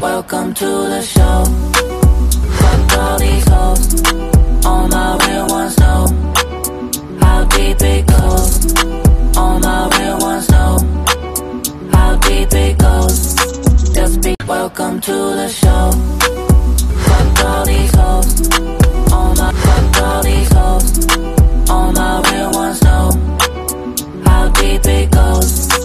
Welcome to the show. Fuck all these hoes. All my real ones know how deep it goes. All my real ones know how deep it goes. Just be welcome to the show. Fuck all these hoes. All my fuck all these hoes. All my real ones know how deep it goes.